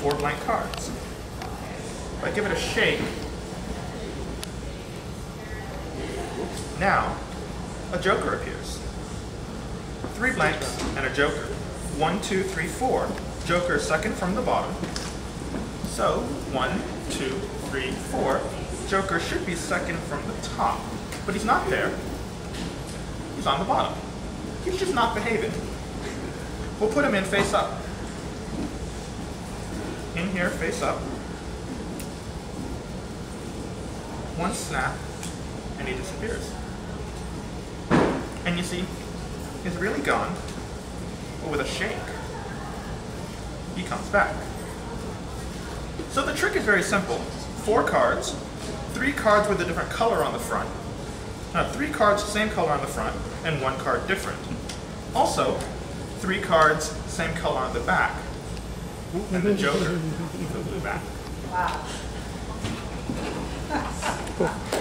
four blank cards. If I give it a shake, now a joker appears. Three blanks and a joker. One, two, three, four. Joker second from the bottom. So, one, two, three, four. Joker should be second from the top, but he's not there. He's on the bottom. He's just not behaving. We'll put him in face up. Here, face up. One snap, and he disappears. And you see, he's really gone, but with a shake, he comes back. So the trick is very simple. Four cards, three cards with a different color on the front, uh, three cards same color on the front, and one card different. Also, three cards same color on the back, and the Joker, the blue back. Wow.